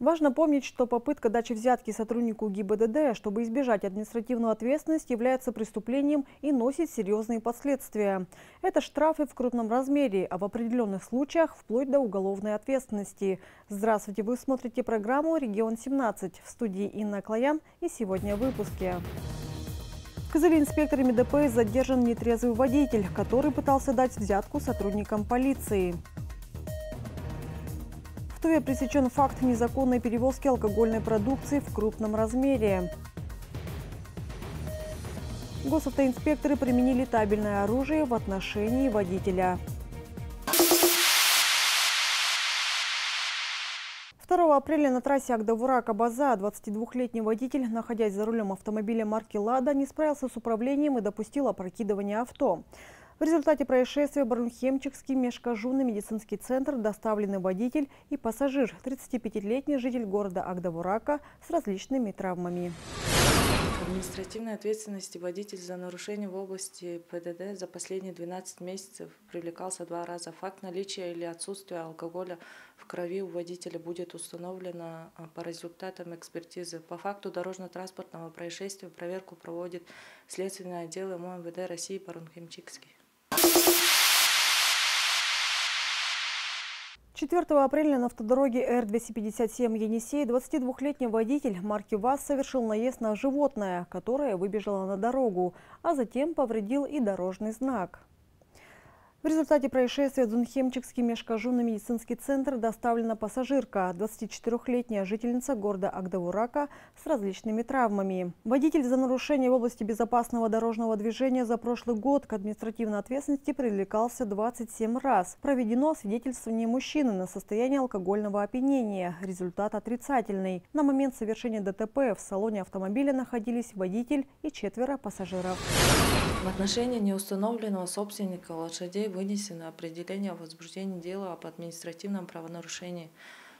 Важно помнить, что попытка дачи взятки сотруднику ГИБДД, чтобы избежать административную ответственность, является преступлением и носит серьезные последствия. Это штрафы в крупном размере, а в определенных случаях вплоть до уголовной ответственности. Здравствуйте, вы смотрите программу «Регион-17». В студии Инна Клоян и сегодня в выпуске. В Кызыле инспекторами ДПС задержан нетрезвый водитель, который пытался дать взятку сотрудникам полиции. В Туве пресечен факт незаконной перевозки алкогольной продукции в крупном размере. Госавтоинспекторы применили табельное оружие в отношении водителя. 2 апреля на трассе Агдавура-Кабаза 22-летний водитель, находясь за рулем автомобиля марки «Лада», не справился с управлением и допустил опрокидывание авто. В результате происшествия в Барунхемчикский межкожунный медицинский центр доставлены водитель и пассажир, 35-летний житель города Агдавурака с различными травмами. Административной ответственности водитель за нарушение в области ПДД за последние 12 месяцев привлекался два раза. Факт наличия или отсутствия алкоголя в крови у водителя будет установлено а, по результатам экспертизы. По факту дорожно-транспортного происшествия проверку проводит Следственный отдел МВД России Парунхимчикский. 4 апреля на автодороге Р-257 Енисей 22-летний водитель марки ВАЗ совершил наезд на животное, которое выбежало на дорогу, а затем повредил и дорожный знак. В результате происшествия в Дунхемчикский межкожунный медицинский центр доставлена пассажирка, 24-летняя жительница города Агдавурака с различными травмами. Водитель за нарушение в области безопасного дорожного движения за прошлый год к административной ответственности привлекался 27 раз. Проведено свидетельствование мужчины на состояние алкогольного опьянения. Результат отрицательный. На момент совершения ДТП в салоне автомобиля находились водитель и четверо пассажиров. В отношении неустановленного собственника лошадей вынесено определение о возбуждении дела об административном правонарушении.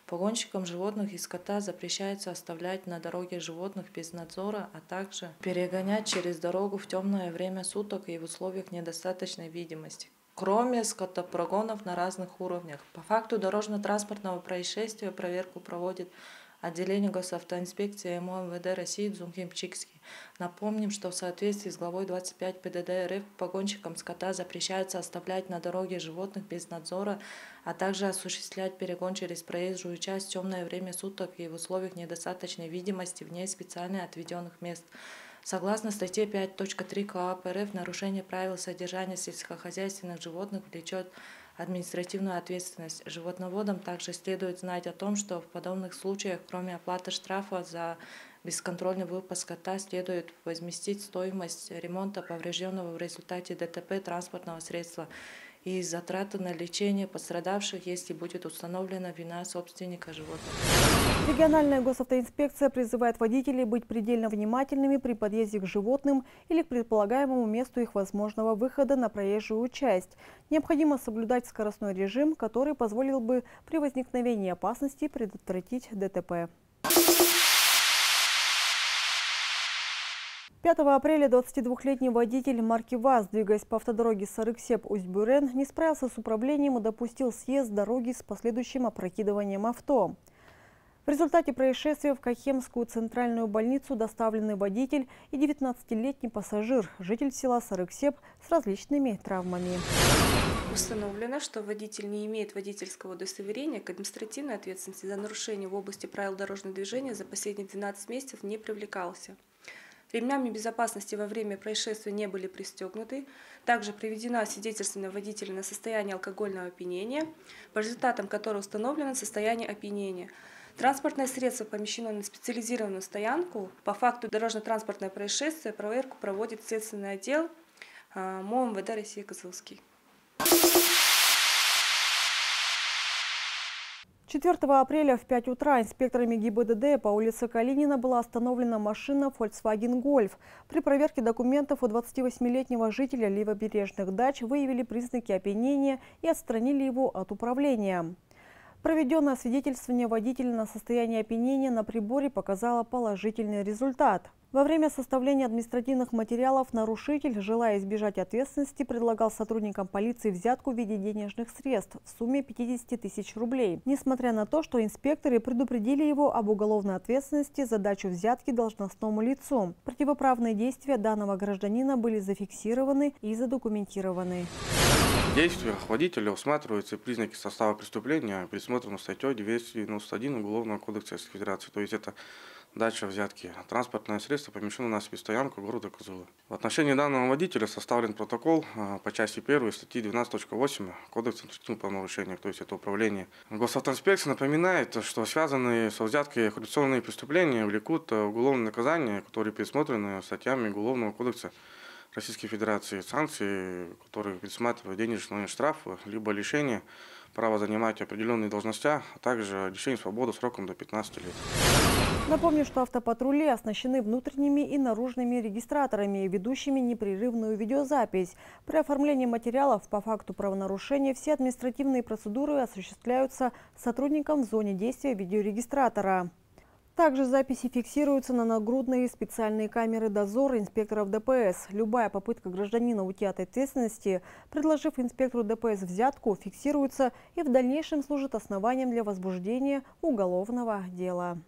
Погонщикам животных и скота запрещается оставлять на дороге животных без надзора, а также перегонять через дорогу в темное время суток и в условиях недостаточной видимости кроме скотопрогонов на разных уровнях. По факту дорожно-транспортного происшествия проверку проводит отделение госавтоинспекции МОМВД России Дзунгимчикский. Напомним, что в соответствии с главой 25 ПДД РФ погонщикам скота запрещается оставлять на дороге животных без надзора, а также осуществлять перегон через проезжую часть в темное время суток и в условиях недостаточной видимости вне специально отведенных мест. Согласно статье 5.3 КоАП РФ, нарушение правил содержания сельскохозяйственных животных влечет административную ответственность. Животноводам также следует знать о том, что в подобных случаях, кроме оплаты штрафа за бесконтрольный выпуск скота, следует возместить стоимость ремонта поврежденного в результате ДТП транспортного средства и затраты на лечение пострадавших, если будет установлена вина собственника животного. Региональная госавтоинспекция призывает водителей быть предельно внимательными при подъезде к животным или к предполагаемому месту их возможного выхода на проезжую часть. Необходимо соблюдать скоростной режим, который позволил бы при возникновении опасности предотвратить ДТП. 5 апреля 22-летний водитель марки ВАЗ, двигаясь по автодороге Сарыксеп-Усть-Бюрен, не справился с управлением и допустил съезд дороги с последующим опрокидыванием авто. В результате происшествия в Кахемскую центральную больницу доставлены водитель и 19-летний пассажир, житель села Сарыксеп с различными травмами. Установлено, что водитель не имеет водительского удостоверения к административной ответственности за нарушение в области правил дорожного движения за последние 12 месяцев не привлекался. Ремнями безопасности во время происшествия не были пристегнуты. Также проведена свидетельствование водителя на состояние алкогольного опьянения, по результатам которого установлено состояние опьянения. Транспортное средство помещено на специализированную стоянку. По факту дорожно-транспортное происшествие проверку проводит следственный отдел а, МОМВД России Козылский. 4 апреля в 5 утра инспекторами ГИБДД по улице Калинина была остановлена машина Volkswagen Golf. При проверке документов у 28-летнего жителя левобережных дач выявили признаки опьянения и отстранили его от управления. Проведенное свидетельствование водителя на состояние опьянения на приборе показало положительный результат. Во время составления административных материалов нарушитель, желая избежать ответственности, предлагал сотрудникам полиции взятку в виде денежных средств в сумме 50 тысяч рублей. Несмотря на то, что инспекторы предупредили его об уголовной ответственности за дачу взятки должностному лицу, противоправные действия данного гражданина были зафиксированы и задокументированы. Действиях водителя усматриваются признаки состава преступления, предусмотренного статьей 291 Уголовного кодекса Российской Федерации. То есть это дача взятки. Транспортное средство помещено на спецстоянку города Козулы. В отношении данного водителя составлен протокол а, по части 1 статьи 12.8 Кодекса административных правонарушений, то есть это управление. Госавтоинспекция напоминает, что связанные со взяткой коррупционные преступления влекут уголовное наказание, которые предусмотрены статьями Уголовного кодекса Российской Федерации. Санкции, которые предусматривают денежные штрафы, либо лишение право занимать определенные должности, а также лишение свободы сроком до 15 лет. Напомню, что автопатрули оснащены внутренними и наружными регистраторами, ведущими непрерывную видеозапись. При оформлении материалов по факту правонарушения все административные процедуры осуществляются сотрудником в зоне действия видеорегистратора. Также записи фиксируются на нагрудные специальные камеры дозора инспекторов ДПС. Любая попытка гражданина уйти от ответственности, предложив инспектору ДПС взятку, фиксируется и в дальнейшем служит основанием для возбуждения уголовного дела.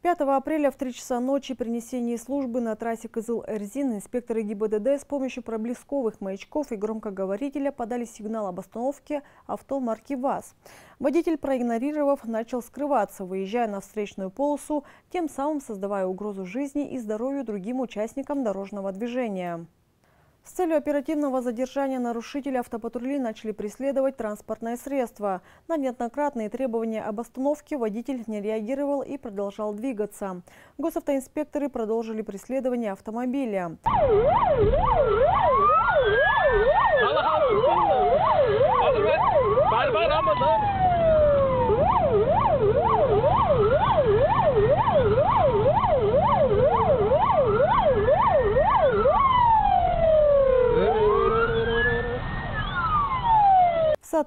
5 апреля в 3 часа ночи при несении службы на трассе Кызыл-Эрзин инспекторы ГИБДД с помощью проблесковых маячков и громкоговорителя подали сигнал об остановке авто марки ВАЗ. Водитель, проигнорировав, начал скрываться, выезжая на встречную полосу, тем самым создавая угрозу жизни и здоровью другим участникам дорожного движения. С целью оперативного задержания нарушителя автопатрули начали преследовать транспортное средство. На неоднократные требования об остановке водитель не реагировал и продолжал двигаться. Госавтоинспекторы продолжили преследование автомобиля.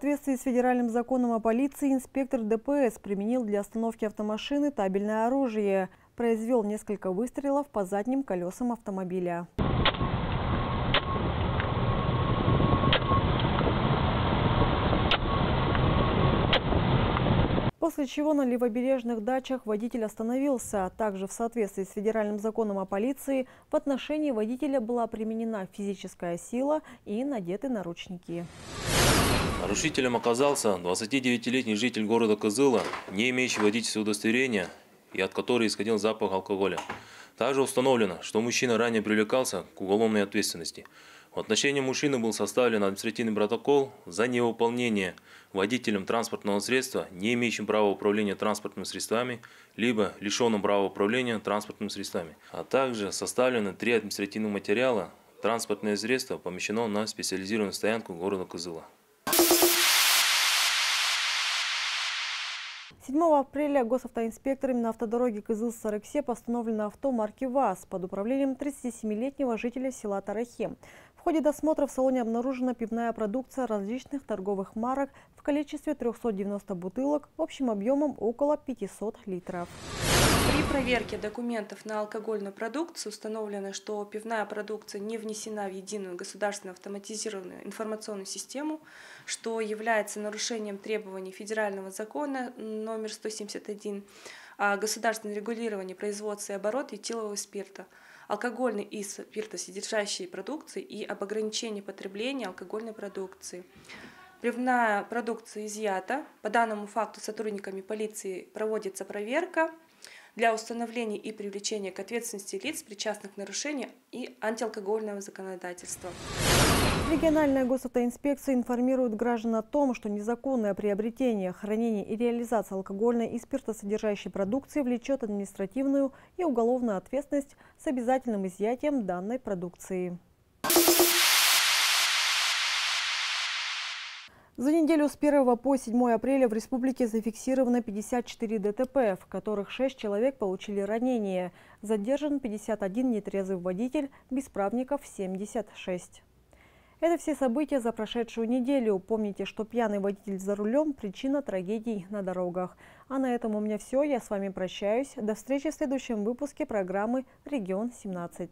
Соответствии с федеральным законом о полиции инспектор ДПС применил для остановки автомашины табельное оружие. Произвел несколько выстрелов по задним колесам автомобиля. После чего на левобережных дачах водитель остановился. Также в соответствии с федеральным законом о полиции в отношении водителя была применена физическая сила и надеты наручники. Нарушителем оказался 29-летний житель города Козыла, не имеющий водительского удостоверения и от которого исходил запах алкоголя. Также установлено, что мужчина ранее привлекался к уголовной ответственности. В отношении мужчины был составлен административный протокол за невыполнение водителем транспортного средства, не имеющим права управления транспортными средствами, либо лишенным права управления транспортными средствами. А также составлены три административных материала. Транспортное средство помещено на специализированную стоянку города Козыла. 7 апреля госавтоинспекторами на автодороге Кызыл-Сарыксе постановлено авто марки ВАЗ под управлением 37-летнего жителя села Тарахе. В ходе досмотра в салоне обнаружена пивная продукция различных торговых марок в количестве 390 бутылок общим объемом около 500 литров. Проверке документов на алкогольную продукцию установлено, что пивная продукция не внесена в единую государственную автоматизированную информационную систему, что является нарушением требований федерального закона номер 171 о государственном регулировании производства и оборота этилового спирта, алкогольной и спиртосодержащей продукции и об ограничении потребления алкогольной продукции. Пивная продукция изъята. По данному факту сотрудниками полиции проводится проверка для установления и привлечения к ответственности лиц, причастных к нарушению и антиалкогольного законодательства. Региональная госавтоинспекция информирует граждан о том, что незаконное приобретение, хранение и реализация алкогольной и спиртосодержащей продукции влечет административную и уголовную ответственность с обязательным изъятием данной продукции. За неделю с 1 по 7 апреля в республике зафиксировано 54 ДТП, в которых 6 человек получили ранения. Задержан 51 нетрезвый водитель, бесправников 76. Это все события за прошедшую неделю. Помните, что пьяный водитель за рулем – причина трагедий на дорогах. А на этом у меня все. Я с вами прощаюсь. До встречи в следующем выпуске программы «Регион 17».